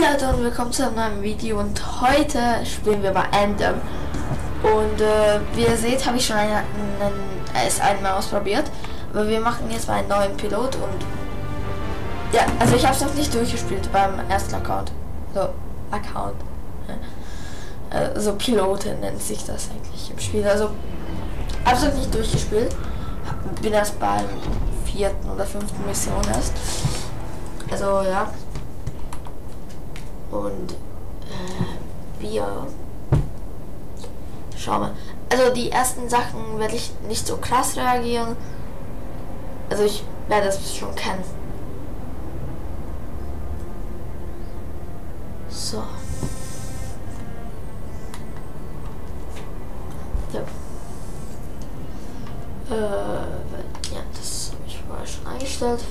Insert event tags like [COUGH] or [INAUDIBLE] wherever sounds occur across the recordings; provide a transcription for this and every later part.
Leute und willkommen zu einem neuen Video. Und heute spielen wir bei Anthem. Und äh, wie ihr seht habe ich schon einen, einen, es einmal ausprobiert, aber wir machen jetzt mal einen neuen Pilot und ja, also ich habe es noch nicht durchgespielt beim ersten Account, so Account, äh, so Pilote nennt sich das eigentlich im Spiel, also absolut nicht durchgespielt, bin erst beim vierten oder fünften Mission erst, also ja. Und äh, wir schauen wir. Also die ersten Sachen werde ich nicht so krass reagieren. Also ich werde das schon kennen. So. Ja. Äh, ja, das habe ich vorher schon eingestellt.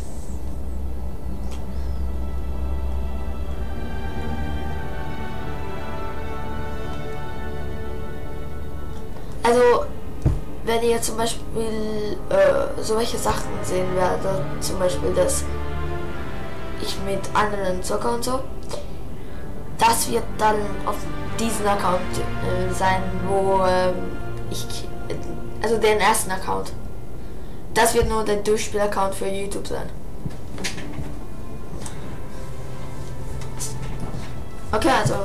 Wenn ihr zum Beispiel äh, solche Sachen sehen werdet, zum Beispiel, dass ich mit anderen zocke und so, das wird dann auf diesen Account äh, sein, wo äh, ich, also den ersten Account. Das wird nur der Durchspiel-Account für YouTube sein. Okay, also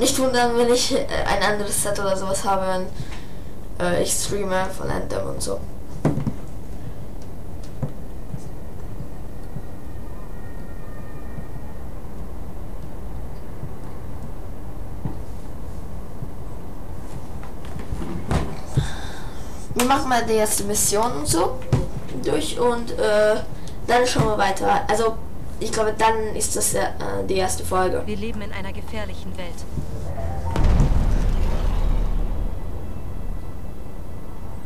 nicht wundern, wenn ich äh, ein anderes Set oder sowas habe äh, ich streame von Anthem und so. Wir machen mal die erste Mission und so durch und äh, dann schauen wir weiter. Also ich glaube, dann ist das äh, die erste Folge. Wir leben in einer gefährlichen Welt.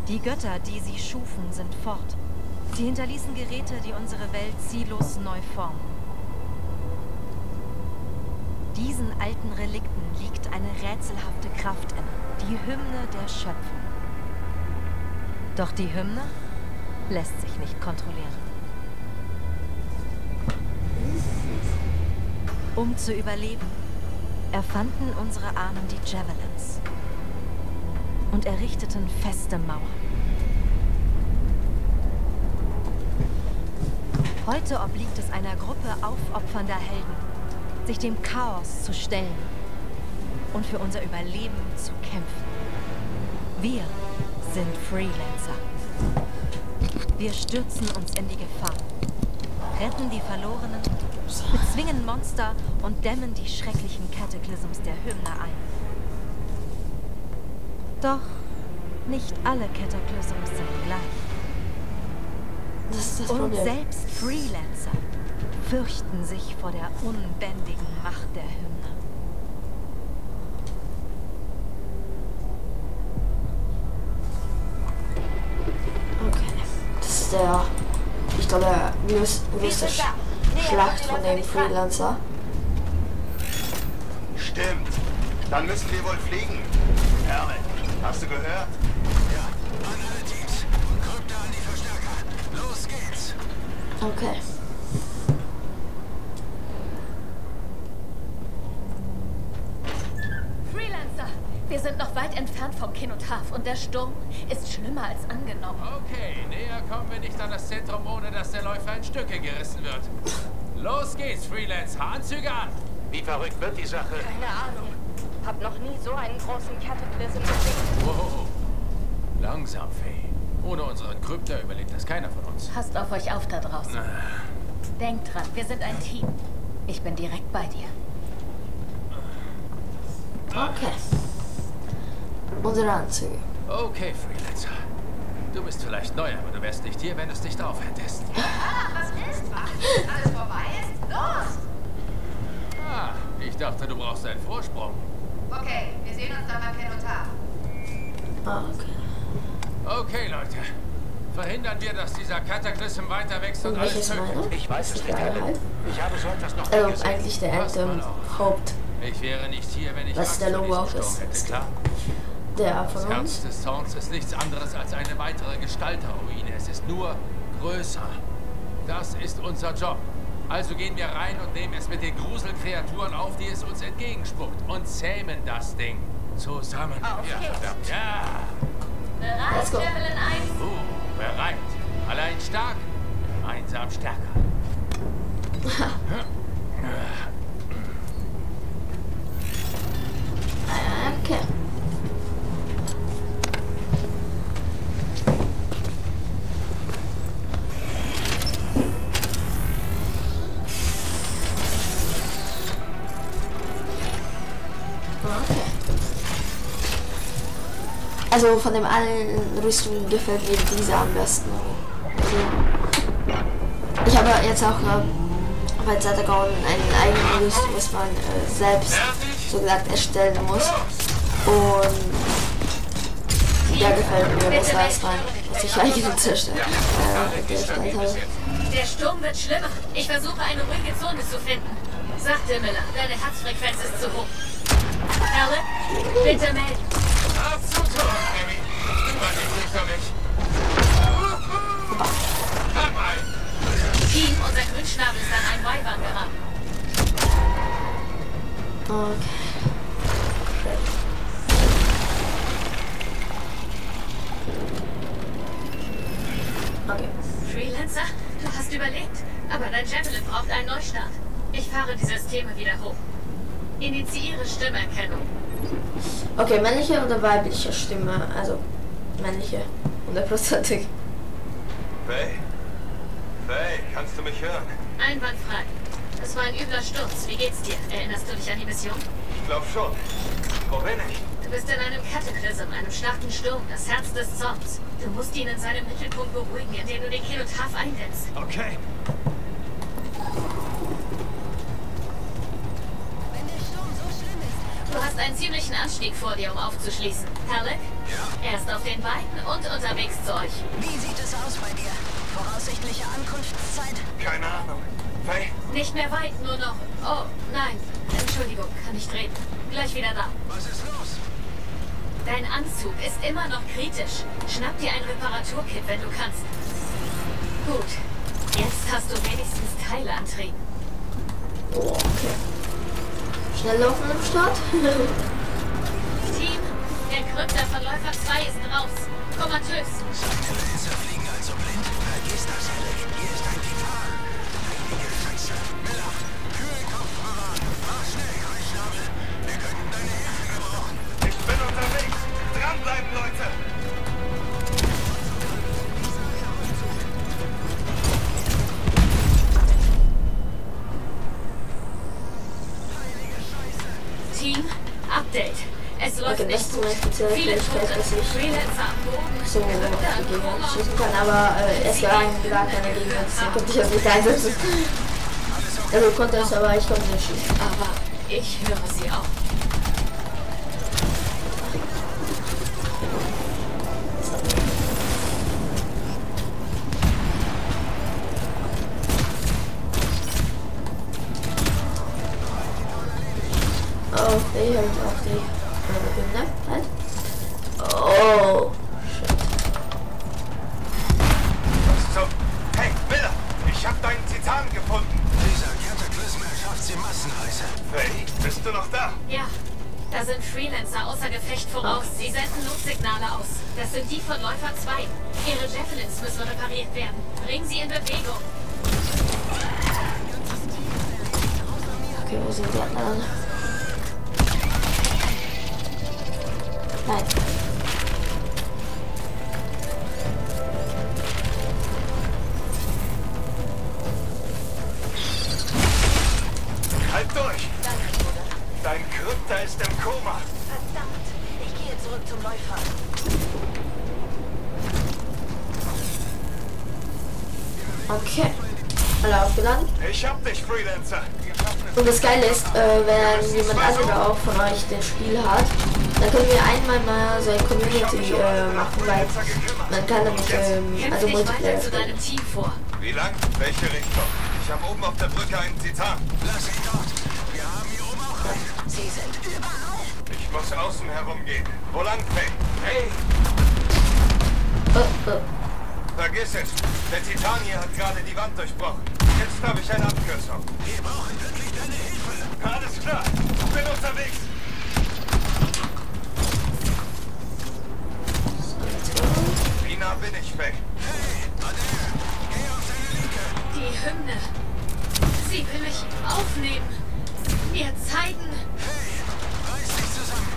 Die Götter, die sie schufen, sind fort. Sie hinterließen Geräte, die unsere Welt ziellos neu formen. Diesen alten Relikten liegt eine rätselhafte Kraft in, die Hymne der Schöpfung. Doch die Hymne lässt sich nicht kontrollieren. Um zu überleben, erfanden unsere Ahnen die Javelins und errichteten feste Mauern. Heute obliegt es einer Gruppe aufopfernder Helden, sich dem Chaos zu stellen und für unser Überleben zu kämpfen. Wir sind Freelancer. Wir stürzen uns in die Gefahr, retten die Verlorenen, bezwingen Monster und dämmen die schrecklichen Cataclysms der Hymne ein. Doch nicht alle Cataclysms sind gleich. Das ist das Und selbst Freelancer fürchten sich vor der unbändigen Macht der Hymne. Okay. Das ist der, ich glaube, der größ- größte Sch Schlacht von dem Freelancer. Stimmt. Dann müssen wir wohl fliegen. Perle, hast du gehört? Ja, an alle Teams. Krypta an die Verstärker. Los geht's. Okay. Freelancer! Wir sind noch weit entfernt vom Kinotaf und der Sturm ist schlimmer als angenommen. Okay, näher kommen wir nicht an das Zentrum, ohne dass der Läufer in Stücke gerissen wird. Los geht's, Freelance. Anzüge an! Wie verrückt wird die Sache? Keine Ahnung. Hab noch nie so einen großen Cataclysm gesehen. Wow. Langsam, Faye. Ohne unseren Krypter überlebt das keiner von uns. Passt auf euch auf da draußen. Denkt dran, wir sind ein Team. Ich bin direkt bei dir. Okay. Unsere Anzüge. Okay, Freelancer. Du bist vielleicht neu, aber du wärst nicht hier, wenn du es nicht aufhättest. [LAUGHS] Was ist? Was? Alles vorbei ist? Los! Ah, ich dachte, du brauchst einen Vorsprung. Okay, wir sehen uns dann beim Kenotar. Ah, okay. Okay, Leute. Verhindern wir, dass dieser Kataklysm weiter wächst und Und alles welches tötet. Ich weiß es nicht, Helen. Ich habe so etwas noch Also gesehen. eigentlich der auf. Haupt, Ich wäre nicht hier, wenn ich Was der Logo auch ist. hätte, klar? der Das von Herz uns. des Zorns ist nichts anderes als eine weitere Gestalterruine. Es ist nur größer. Das ist unser Job. Also gehen wir rein und nehmen es mit den Gruselkreaturen auf, die es uns entgegenspuckt. Und zähmen das Ding. Zusammen. Auf ja, geht's. Ja. Bereit, Let's go. Javelin 1. Uh, bereit. Allein stark, gemeinsam stärker. [LAUGHS] Also von dem allen Rüstungen gefällt mir diese am besten. Also, ich habe jetzt auch äh, bei Zettergaun eine eigene Rüstung, was man äh, selbst so gesagt erstellen muss. Und der gefällt mir besser als mein, was ich eigentlich zerstört äh, habe. Der Sturm wird schlimmer. Ich versuche eine ruhige Zone zu finden. Sagte Miller, deine Herzfrequenz ist zu hoch. Alan, bitte melden. Okay. Okay. Freelancer, du hast überlebt. Aber dein Javelin braucht einen Neustart. Ich fahre die Systeme wieder hoch. Initiiere Stimmerkennung. Okay, männliche oder weibliche Stimme? Also männliche, hundertprozentig. Faye? Faye, kannst du mich hören? Einwandfrei. Es war ein übler Sturz. Wie geht's dir? Erinnerst du dich an die Mission? Ich glaub schon. Wo bin ich? Du bist in einem Kataklysm, einem starken Sturm, das Herz des Zorns. Du musst ihn in seinem Mittelpunkt beruhigen, indem du den Kinotaf eindämmst. Okay. Ziemlichen Anstieg vor dir, um aufzuschließen. Halleck? Ja? Er ist auf den Beinen und unterwegs zu euch. Wie sieht es aus bei dir? Voraussichtliche Ankunftszeit? Keine Ahnung. Faye? Nicht mehr weit, nur noch. Oh, nein. Entschuldigung, kann nicht reden. Gleich wieder da. Was ist los? Dein Anzug ist immer noch kritisch. Schnapp dir ein Reparaturkit, wenn du kannst. Gut. Jetzt hast du wenigstens Teilantrieb. Oh, okay. Schnell laufen im Start. Team, der Krypter von Läufer 2 ist raus. Komatös. Seine Laser fliegen also blind. Vergiss das, Alec. Hier ist ein Nicht das ist meine spezielle Fähigkeit, dass ich so gegen Koma. schießen kann, aber äh, es gar gar keine Gegner, deswegen konnte ich das nicht einsetzen. Also konnte es, aber ich konnte nicht schießen. Aber ich höre sie auch. Aufgeladen. Ich hab dich, Freelancer. Und das Geile ist, äh, wenn jemand anderer auch von euch das Spiel hat, dann können wir einmal mal so ein Community äh, machen, weil man kann damit, ähm, also Multiplayer weiter zu deinem Team vor. Wie lang? Welche Richtung? Ich habe oben auf der Brücke einen Titan. Lass ihn dort. Wir haben hier oben auch einen. Sie sind überall. Ich muss außen herumgehen. Wo lang, Faye? Hey! Oh, oh. Vergiss es. Der Titan hier hat gerade die Wand durchbrochen. Jetzt habe ich eine Abkürzung. Wir brauchen wirklich deine Hilfe. Alles klar. Bin unterwegs. Wie nah bin ich weg? Hey, Adair, geh auf deine Linke. Die Hymne. Sie will mich aufnehmen. Mir zeigen. Hey, reiß dich zusammen.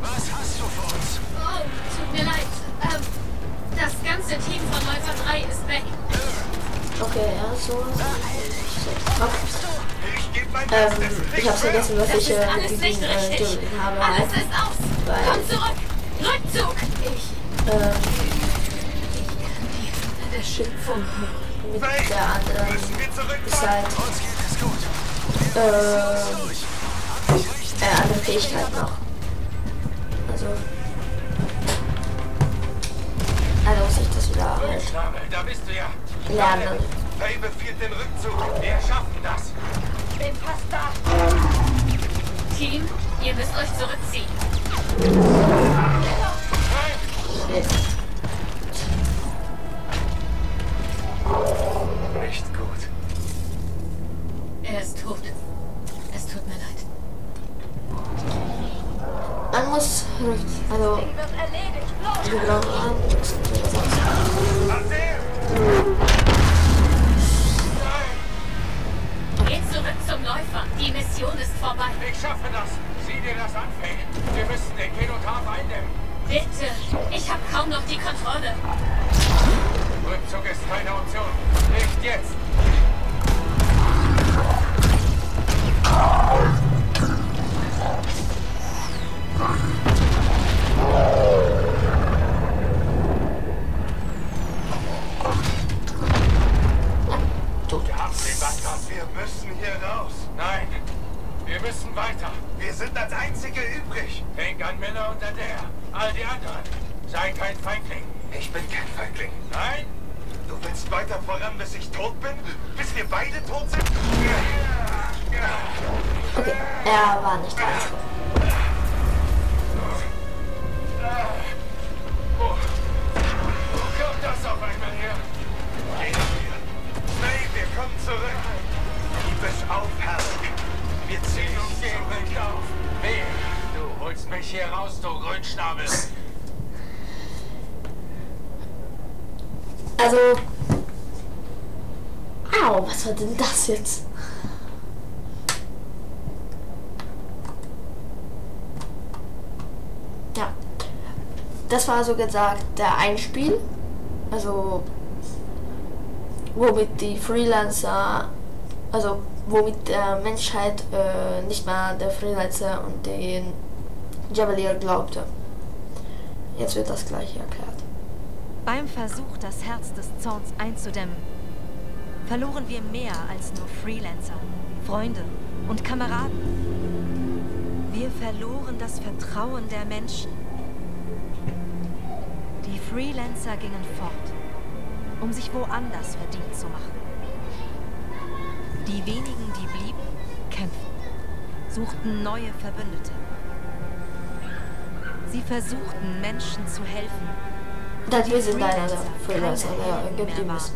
Was hast du vor uns? Oh, tut mir leid. Ähm, das ganze Team von Läufer 3 ist weg. Okay, ja, so. Okay. Ähm, ich hab's vergessen, was Das ich äh, alles mit diesem äh. Dürren habe. Alles ist aus. Weil- Komm zurück. Rückzug. Ich Ähm, kann die Hymne der Schöpfung. mit der anderen ist halt recht? äh, andere Fähigkeit noch. Also. Also muss ich das wieder halt lernen. Faye befiehlt den Rückzug. Wir schaffen das. Bin fast da. Team, ihr müsst euch zurückziehen. Nicht weiter voran, bis ich tot bin? Bis wir beide tot sind? Okay, er war nicht da. Wo, wo kommt das auf einmal her? Gehen wir. Hey, wir kommen zurück. Gib es auf, Herr. Wir ziehen uns zurück. weg auf. Wer? Du holst mich hier raus, du Grünschnabel. Also. Au, was war denn das jetzt? Ja. Das war so gesagt der Einspiel. Also womit die Freelancer, also womit der Menschheit äh, nicht mehr der Freelancer und den Javelier glaubte. Jetzt wird das gleiche erklärt. Beim Versuch, das Herz des Zorns einzudämmen, verloren wir mehr als nur Freelancer, Freunde und Kameraden. Wir verloren das Vertrauen der Menschen. Die Freelancer gingen fort, um sich woanders verdient zu machen. Die wenigen, die blieben, kämpften, suchten neue Verbündete. Sie versuchten, Menschen zu helfen, Das wir sind einer der Freelancer der geblieben ist.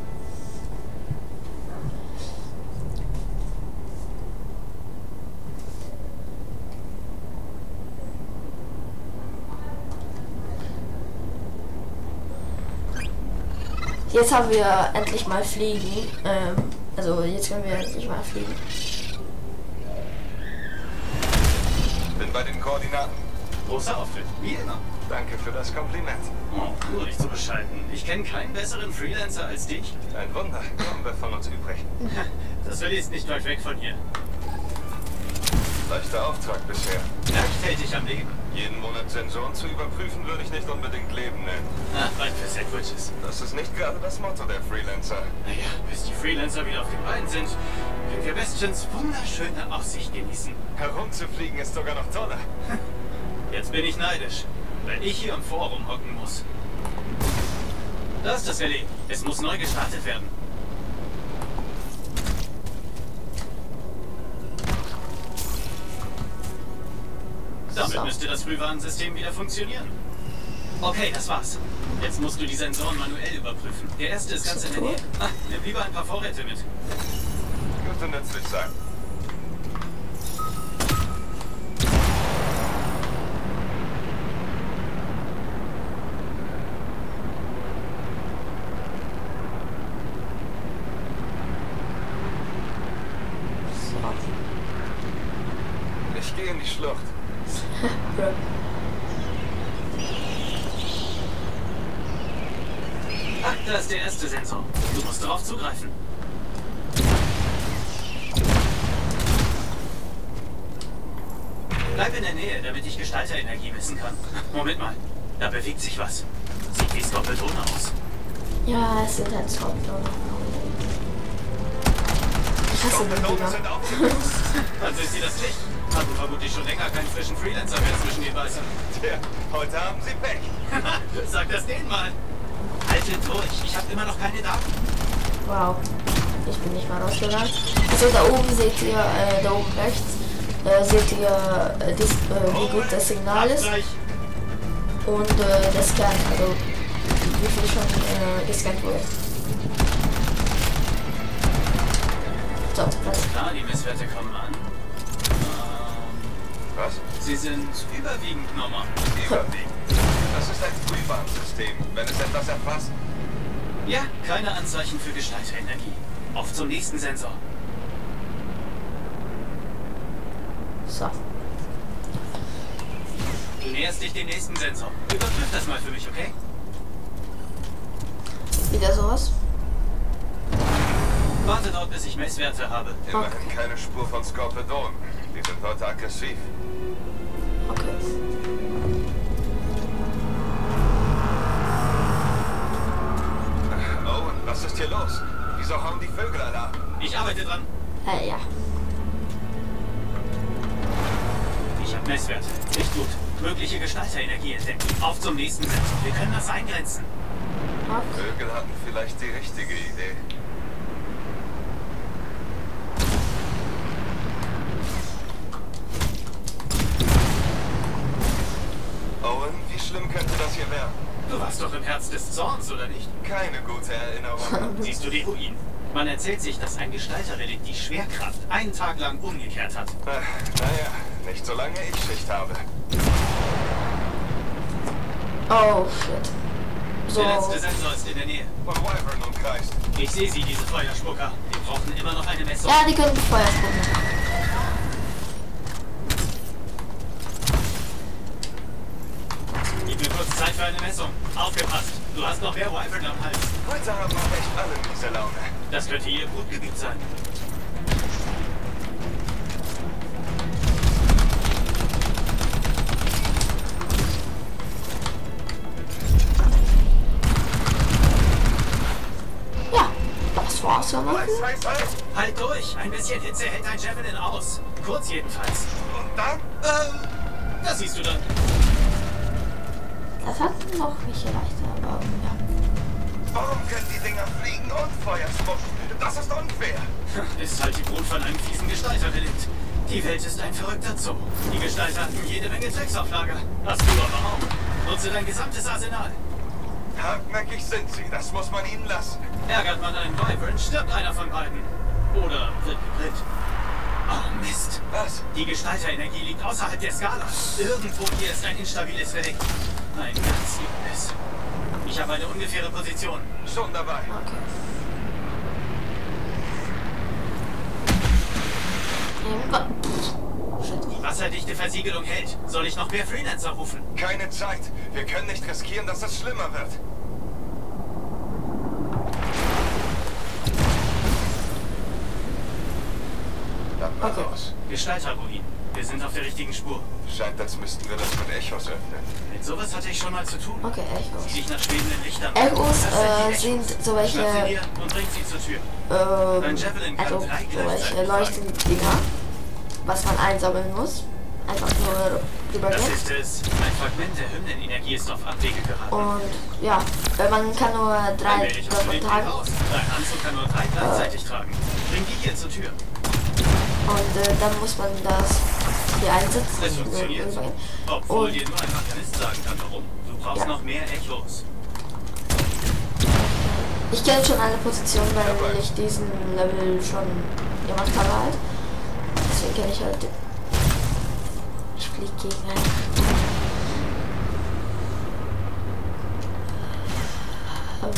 Jetzt haben wir endlich mal fliegen. Ähm, also jetzt können wir endlich mal fliegen. Bin bei den Koordinaten. Großer Auftritt, wie immer. Danke für das Kompliment. Oh, nur nicht so bescheiden. Ich kenne keinen besseren Freelancer als dich. Ein Wunder. Haben wir von uns übrig. [LAUGHS] Das Valley ist nicht weit weg von hier. Leichter Auftrag bisher. Werktätig am Leben. Jeden Monat Sensoren zu überprüfen, würde ich nicht unbedingt Leben nennen. Ah, reicht für Sandwiches. Das ist nicht gerade das Motto der Freelancer. Naja, bis die Freelancer wieder auf den Beinen sind, können wir Bastions wunderschöne Aussicht genießen. Herumzufliegen ist sogar noch toller. [LAUGHS] Jetzt bin ich neidisch, wenn ich hier im Forum hocken muss. Da ist das Valley. Es muss neu gestartet werden. Damit So. müsste das Frühwarnsystem wieder funktionieren. Okay, das war's. Jetzt musst du die Sensoren manuell überprüfen. Der erste ist ganz in der Nähe. Ah, nimm lieber ein paar Vorräte mit. könnte nützlich sein. Ich gehe in die Schlucht. [LAUGHS] Ach, da ist der erste Sensor. Du musst darauf zugreifen. Bleib in der Nähe, damit ich Gestalterenergie messen kann. [LAUGHS] Moment mal, da bewegt sich was. Sieht wie Skorpione aus. Ja, es sind halt Skorpione. Ich hasse Dinger. sind aufgelöst. [LAUGHS] Also ist sie das Licht. Hatten vermutlich schon länger keinen frischen Freelancer mehr zwischen den Weißen. Tja, heute haben sie Pech. [LAUGHS] Sag das denen mal. Haltet durch, ich habe immer noch keine Daten. Wow. Ich bin nicht mal rausgegangen. Also da oben seht ihr, äh, da oben rechts, äh, seht ihr, äh, dis, äh, wie gut das Signal ist. Und äh, der Scan, also wie viel schon äh, gescannt wurde. So, das, Klar, die Messwerte kommen an. Was? Sie sind überwiegend normal. Überwiegend. Das ist ein Frühwarnsystem. Wenn es etwas erfasst, Ja, keine Anzeichen für Gestalterenergie. Auf zum nächsten Sensor. so. Du näherst dich dem nächsten Sensor. Überprüf das mal für mich, okay? Wieder sowas. Warte dort, bis ich Messwerte habe. immerhin Okay. keine Spur von Skorpionen. Die sind heute aggressiv. Okay. Owen, was ist hier los? Wieso hauen die Vögel Alarm? Ich arbeite dran. Äh, ja. Ich habe Messwerte. Nicht gut. Mögliche Gestalterenergie entdeckt. Auf zum nächsten Sensor. Wir können das eingrenzen. Vögel hatten vielleicht die richtige Idee. Das hier werden? Du warst doch im Herz des Zorns, oder nicht? Keine gute Erinnerung. [LAUGHS] [LAUGHS] Siehst du die Ruinen? Man erzählt sich, dass ein Gestalterrelikt die Schwerkraft einen Tag lang umgekehrt hat. Äh, naja, nicht solange ich Schicht habe. Oh, shit. So. Der letzte Sensor ist in der Nähe. Von Wyvern umkreist. Ich sehe sie, diese Feuerspucker. Wir brauchen immer noch eine Messung. Ja, die können Feuer spucken. Gib mir kurz Zeit für eine Messung. Aufgepasst. Du hast noch mehr Wyvern am Hals. Heute haben auch echt alle miese Laune. Das könnte ihr Brutgebiet sein. Ja, das war's ja. Heiß, heiß, heiß. Halt durch. Ein bisschen Hitze hält ein Javelin aus. Kurz jedenfalls. Und dann? Ähm, das siehst du dann. Das hat noch nicht gereicht, aber ja. Warum können die Dinger fliegen und Feuer spucken? Das ist unfair. Ist halt die Brut von einem fiesen Gestalterrelikt. Die Welt ist ein verrückter Zoo. Die Gestalter hatten jede Menge Tricks auf Lager. Hast du aber auch. Nutze dein gesamtes Arsenal. Hartnäckig sind sie, das muss man ihnen lassen. Ärgert man einen Wyvern, stirbt einer von beiden. Oder wird gegrillt. Oh Mist. Was? Die Gestalterenergie liegt außerhalb der Skala. Irgendwo hier ist ein instabiles Relikt. Ein ganz übles. Ich habe eine ungefähre Position. Schon dabei. Okay. Die wasserdichte Versiegelung hält. Soll ich noch mehr Freelancer rufen? Keine Zeit. Wir können nicht riskieren, dass es schlimmer wird. Okay. los. Gestalterruin. Wir sind auf der richtigen Spur. Scheint, als müssten wir das mit Echos öffnen. Mit sowas hatte ich schon mal zu tun. Okay, Echos. Sieh nach schwebenden Lichtern. Echos Das äh, sind so welche, Schnapp sie dir und bring sie zur Tür. ähm, Dein Javelin kann also drei so welche Leuchtendinger, was man einsammeln muss. Einfach nur Das rübergehen. ist es. Ein Fragment der Hymnenenergie ist auf Abwege geraten. Und ja, äh, man kann nur drei aus davon tragen. Dein Anzug kann nur drei gleichzeitig tragen. Bring die hier zur Tür. Und äh, dann muss man das hier einsetzen. Und funktioniert. rübergehen. Obwohl Und- dir nur ein Mechanist sagen kann, warum. Du brauchst Ja. noch mehr Echos. Ich kenne schon alle Positionen, weil ich diesen Level schon gemacht habe halt. Deswegen kenne ich halt. Ich fliege gegen einen. Aber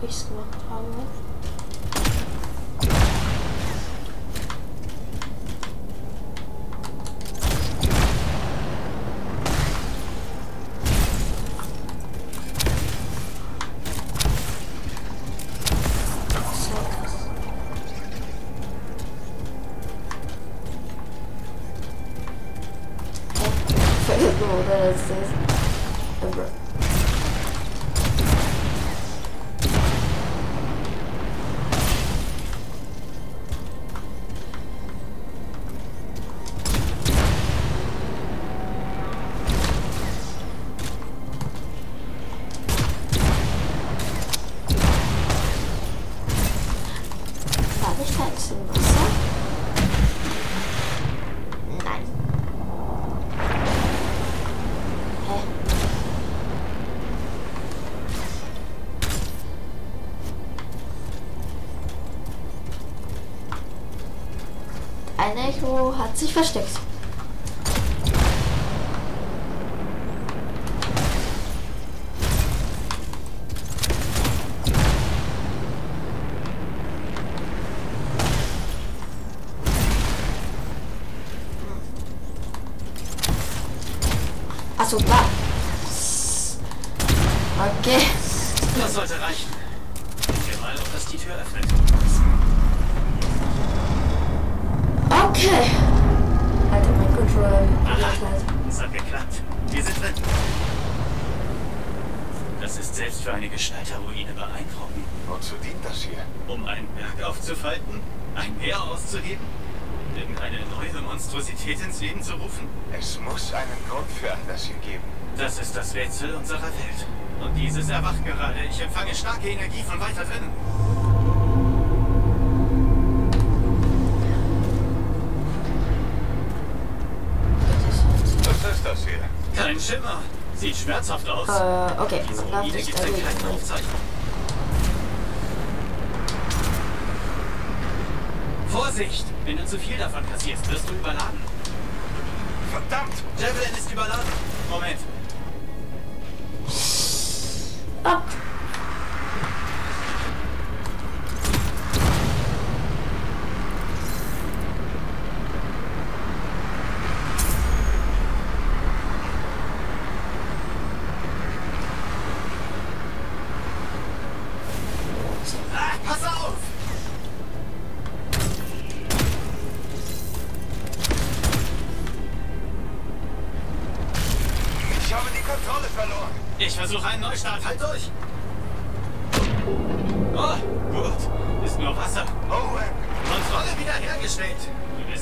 Wo ich es Ein Echo hat sich versteckt. Achso, da. Okay. Das sollte reichen. Wir mal, ob das die Tür öffnet. Okay. Alter, mein Controller es hat geklappt. Wir sind drin. Das ist selbst für eine Gestalterruine beeindruckend. Wozu dient das hier? Um einen Berg aufzufalten? Ein Meer auszugeben? Irgendeine neue Monstrosität ins Leben zu rufen? Es muss einen Grund für all das hier geben. Das ist das Rätsel unserer Welt. Und dieses erwacht gerade. Ich empfange starke Energie von weiter drinnen. Kein Schimmer. Sieht schmerzhaft aus. Äh, okay. Diese Ruine gibt Weg. keine Aufzeichnung. Vorsicht! Wenn du zu viel davon kassierst, wirst du überladen. Verdammt! Javelin ist überladen. Moment.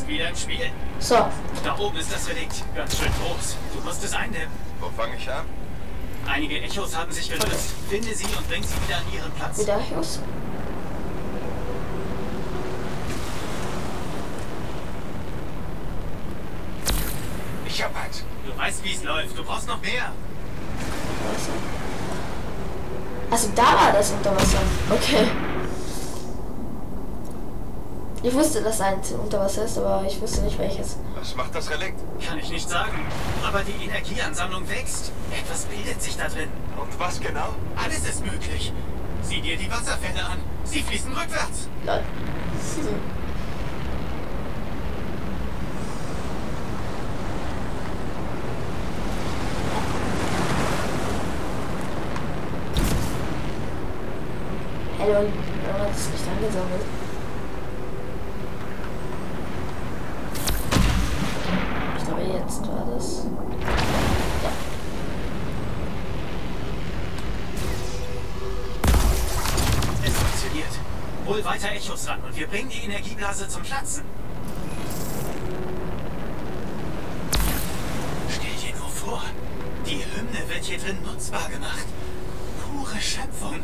Wieder im Spiel. So. Da oben ist das Relikt. Ganz schön groß. Du musst es eindämmen. Wo fange ich an? Einige Echos haben sich gelöst. Finde sie und bring sie wieder an ihren Platz. Wieder los. Ich hab eins. Du weißt, wie es läuft. Du brauchst noch mehr. Also da war das unter Wasser. Okay. Ich wusste, dass ein unter Wasser ist, aber ich wusste nicht welches. Was macht das Relikt? Kann ich nicht sagen. Aber die Energieansammlung wächst. Etwas bildet sich da drin. Und was genau? Alles ist möglich. Sieh dir die Wasserfälle an. Sie fließen rückwärts. Lol. Warum hat es nicht angesammelt? Ich glaube, jetzt war das. Ja. Es funktioniert. Hol weiter Echos ran und wir bringen die Energieblase zum Platzen. Stell dir nur vor, die Hymne wird hier drin nutzbar gemacht. Pure Schöpfung.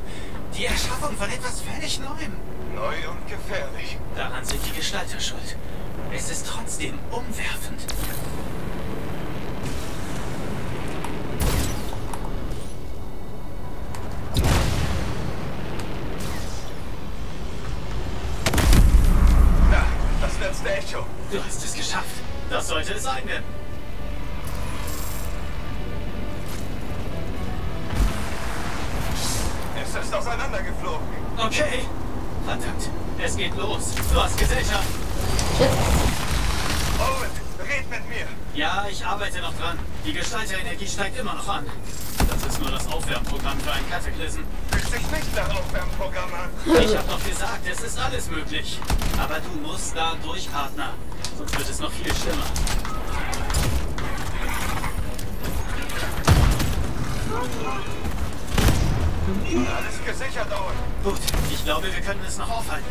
Die Erschaffung von etwas völlig Neuem. Neu und gefährlich. Daran sind die Gestalter schuld. Es ist trotzdem umwerfend. Ja, ich arbeite noch dran. Die Gestalterenergie steigt immer noch an. Das ist nur das Aufwärmprogramm für ein Kataklysm. Fühlt sich nicht nach Aufwärmprogramm an. Ich habe doch gesagt, es ist alles möglich. Aber du musst da durch, Partner. Sonst wird es noch viel schlimmer. Alles gesichert, Owen. Gut, ich glaube, wir können es noch aufhalten.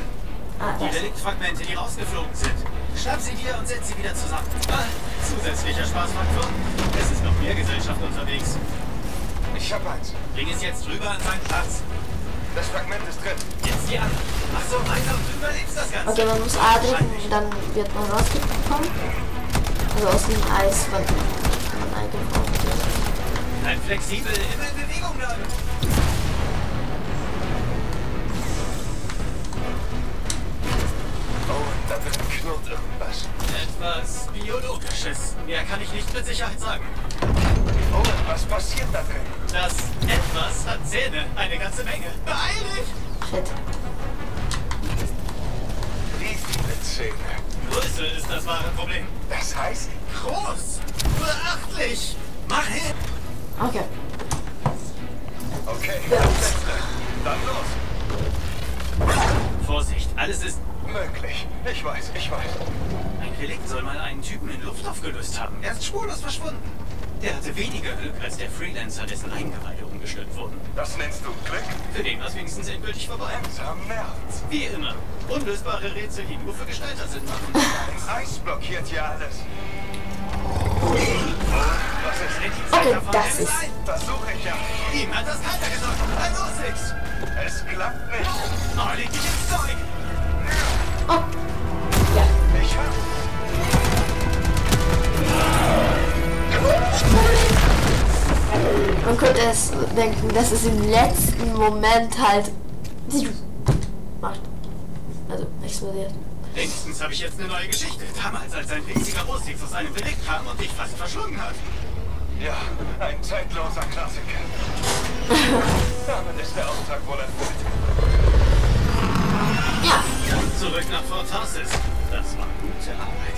Ah, Die. Reliktfragmente, die rausgeflogen sind. Schnapp sie dir und setz sie wieder zusammen. Ah, zusätzlicher Spaßfaktor. Es ist noch mehr Gesellschaft unterwegs. Ich hab eins. Bring es jetzt rüber an seinen Platz. Das Fragment ist drin. Jetzt die anderen. Ach so, weiter und du überlebst das Ganze. Okay, man muss A drücken und dann wird man rausgekommen. Also aus dem Eis, wenn man. Bleib flexibel, immer in Bewegung bleiben. Knurrt irgendwas. Etwas Biologisches. Mehr kann ich nicht mit Sicherheit sagen. Owen, was passiert da drin? Das Etwas hat Zähne. Eine ganze Menge. Beeil dich! Shit. Wie viele Zähne? Größe ist das wahre Problem. Das heißt, Groß! Beachtlich! Mach hin! Okay. okay. Dann los. Vorsicht, alles ist... Möglich. Ich weiß, ich weiß. Ein Relikt soll mal einen Typen in Luft aufgelöst haben. Er ist spurlos verschwunden. Der hatte weniger Glück als der Freelancer, dessen Eingeweide umgestülpt wurden. Das nennst du Glück? Für den war es wenigstens endgültig vorbei. Langsam nervt's. Wie immer. Unlösbare Rätsel, die nur für Gestalter machen. Ein Eis blockiert hier alles. Owen, was ist Wenn die Okay, Zeit davon das ist. Versuche ich ja. Ihm hat das keiner gesagt. Also six. Es klappt nicht. Oh, leg dich ins Zeug. Man könnte es denken, dass es im letzten Moment halt macht. Also explodiert. Wenigstens habe ich jetzt eine neue Geschichte. Damals, als ein winziger Ostix aus einem Relikt kam und dich fast verschlungen hat. Ja, ein zeitloser Klassiker. [LAUGHS] Damit ist der Auftrag wohl erfüllt. Ja. Zurück nach Fort Tarsis. Das war gute Arbeit.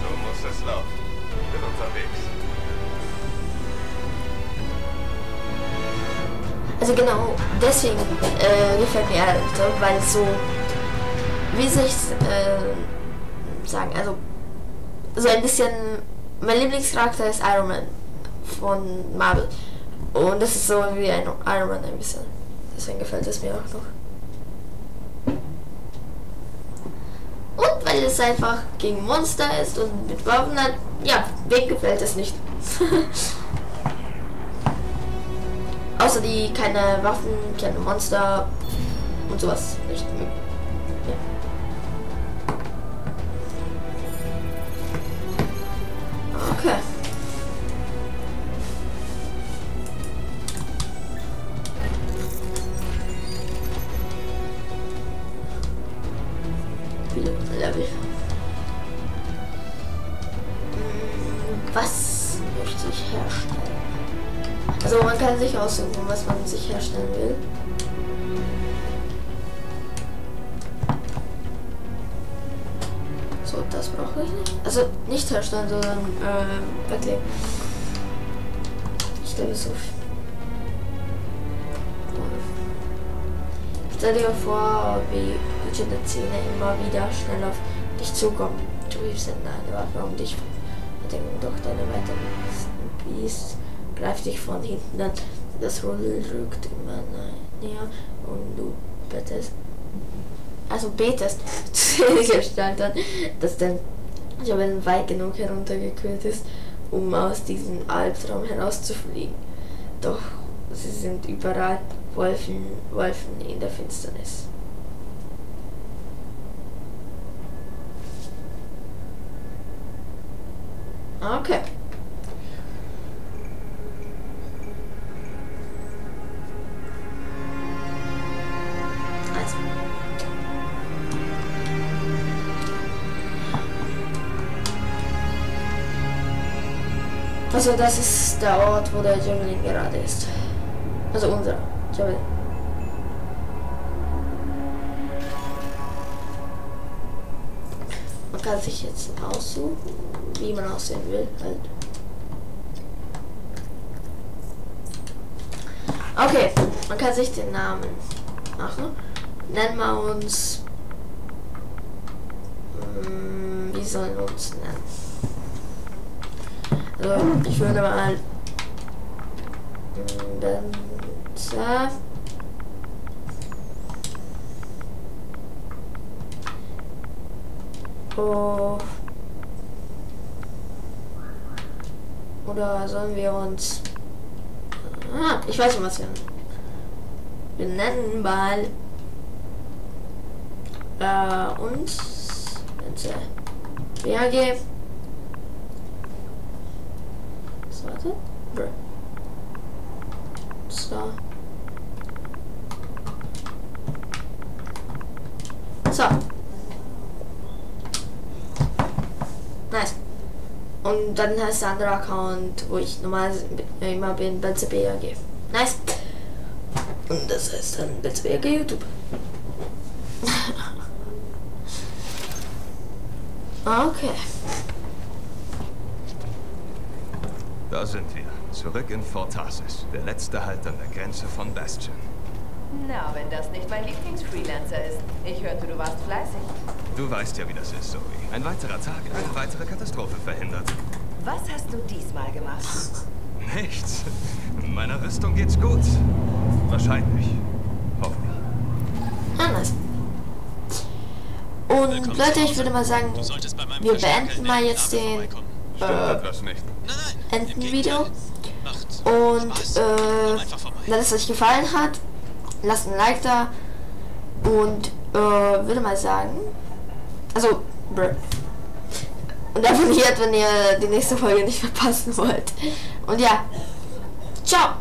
So muss es laufen. Bin unterwegs. Also genau deswegen äh, gefällt mir Alter, weil so, wie soll ich äh, sagen, also so ein bisschen, mein Lieblingscharakter ist Iron Man von Marvel. Und das ist so wie ein Iron Man ein bisschen. Deswegen gefällt es mir auch noch. Und weil es einfach gegen Monster ist und mit Waffen hat, ja, wem gefällt es nicht? [LAUGHS] Außer die keine Waffen, keine Monster und sowas nicht mögen. Okay. Herstellen, sondern äh, weglegen. Ich glaube so. Stell dir vor, wie wütende Zähne immer wieder schnell auf dich zukommen. Du wirfst in eine Waffe um dich verdecken, doch deine weiteren Biest greift dich von hinten an. Das Rudel rückt immer nä- näher und du betest. Also betest [LAUGHS] zu den Gestaltern, dass dein Javelin weit genug heruntergekühlt ist, um aus diesem Albtraum herauszufliegen. Doch sie sind überall Wolfen, Wolfen in der Finsternis. Okay. Also das ist der Ort, wo der Javelin gerade ist. Also unser Javelin. Man kann sich jetzt aussuchen, wie man aussehen will. Halt. Okay, man kann sich den Namen machen. Nennen wir uns. Hm, wie sollen wir uns nennen? Also, ich würde mal. Benzer. Oh. Oder sollen wir uns. Ah, ich weiß schon was wir. Wir nennen mal äh, uns bitte BHG. So, warte. Brr. So. So. Nice. Und dann heißt der andere Account, wo ich normal immer bin, BZBAG. Nice. Und das heißt dann BZBAG YouTube. [LAUGHS] okay. Da sind wir. Zurück in Fort Tarsis. Der letzte Halt an der Grenze von Bastion. Na, wenn das nicht mein Lieblingsfreelancer ist. Ich hörte, du warst fleißig. Du weißt ja, wie das ist, Zoe. Ein weiterer Tag, eine weitere Katastrophe verhindert. Was hast du diesmal gemacht? Nichts. Meiner Rüstung geht's gut. Wahrscheinlich. Hoffentlich. Ah, nice. Und Leute, ich würde mal sagen, wir beenden mal jetzt den äh. Enden-Video. Und äh, wenn es euch gefallen hat, lasst ein Like da. Und äh, würde mal sagen, also, brr. Und abonniert, wenn ihr die nächste Folge nicht verpassen wollt. Und ja, ciao!